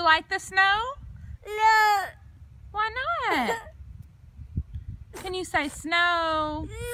you like the snow? No. Why not? Can you say snow?